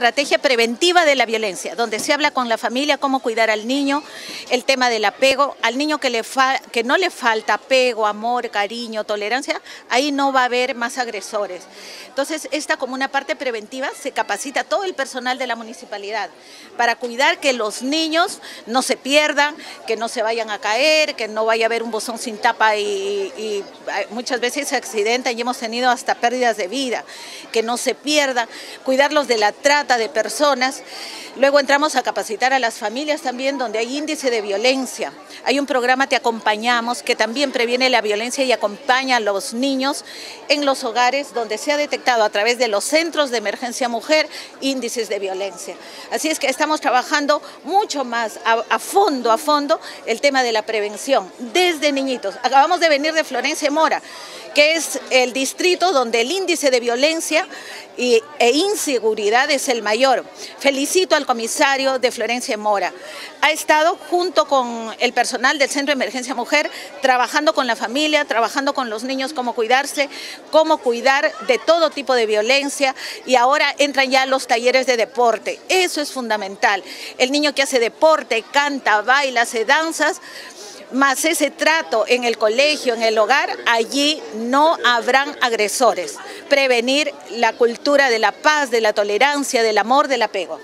estrategia preventiva de la violencia, donde se habla con la familia cómo cuidar al niño, el tema del apego, al niño que, le que no le falta apego, amor, cariño, tolerancia, ahí no va a haber más agresores. Entonces, esta como una parte preventiva se capacita todo el personal de la municipalidad para cuidar que los niños no se pierdan, que no se vayan a caer, que no vaya a haber un bozón sin tapa y, y muchas veces se accidentan y hemos tenido hasta pérdidas de vida, que no se pierdan, cuidarlos de la trata de personas. Luego entramos a capacitar a las familias también donde hay índice de violencia. Hay un programa Te Acompañamos que también previene la violencia y acompaña a los niños en los hogares donde se ha detectado a través de los centros de emergencia mujer índices de violencia. Así es que estamos trabajando mucho más a, fondo, a fondo el tema de la prevención desde niñitos. Acabamos de venir de Florencia Mora que es el distrito donde el índice de violencia e inseguridad es el mayor. Felicito al comisario de Florencia Mora. Ha estado junto con el personal del Centro de Emergencia Mujer trabajando con la familia, trabajando con los niños cómo cuidarse, cómo cuidar de todo tipo de violencia y ahora entran ya los talleres de deporte. Eso es fundamental. El niño que hace deporte, canta, baila, hace danzas, más ese trato en el colegio, en el hogar, allí no habrán agresores. Prevenir la cultura de la paz, de la tolerancia, del amor, del apego.